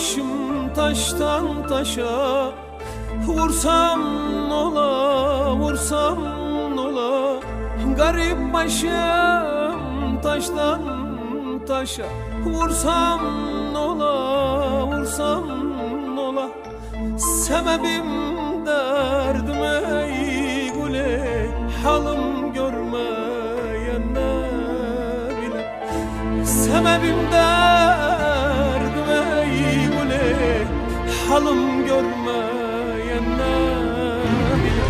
Başım taştan taşa Vursam nola, vursam nola. Garip başım taştan taşa Vursam nola, vursam nola. Sebebim derdim ey güle Halım görmeyen ne bile. Sebebim derdim Halım görmeyen ne bile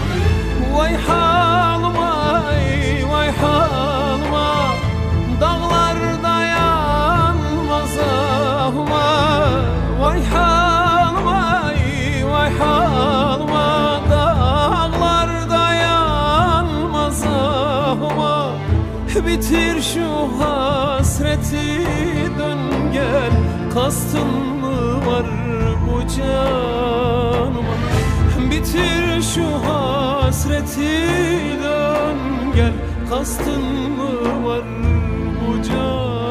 Vay halıma ey vay halıma Dağlarda yanmaz ahıma Vay halıma ey vay halıma Dağlarda yanmaz ahıma Bitir şu hasreti dön gel. Kastın mı var canıma Bitir şu hasreti dön gel. Kastın mı var bu canıma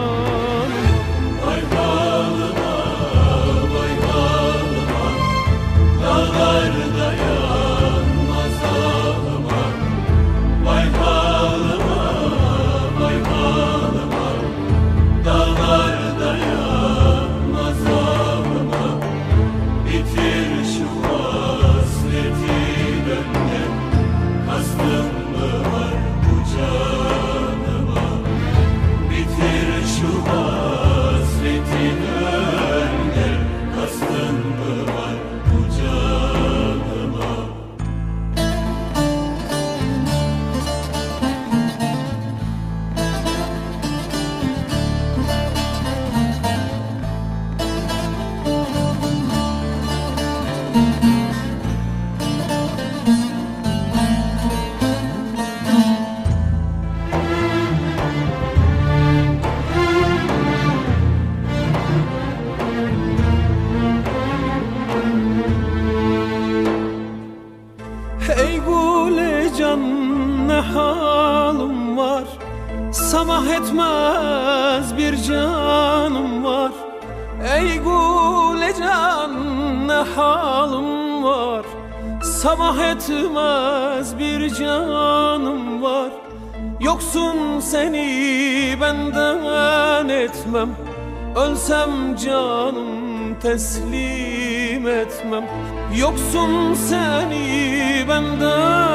can ne halim var? Samah etmez bir canım var. Ey gule can ne halim var? Samah etmez bir canım var. Yoksun seni benden etmem. Ölsem canım teslim etmem. Yoksun seni benden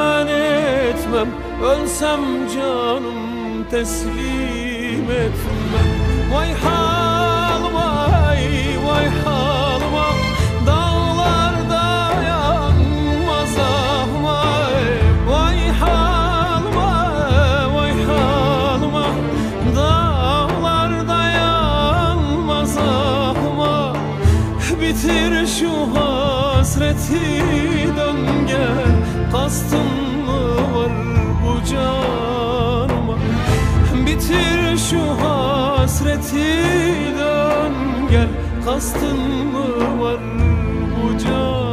etmem Ölsem canım teslim etmem Vay halıma ey vay halıma Dağlarda yanmaz ahma. Vay halıma vay halıma Dağlarda yanmaz ahma. Bitir şu hasreti dön gel. Kastın şu hasreti dön gel. Kastın mı var bu can?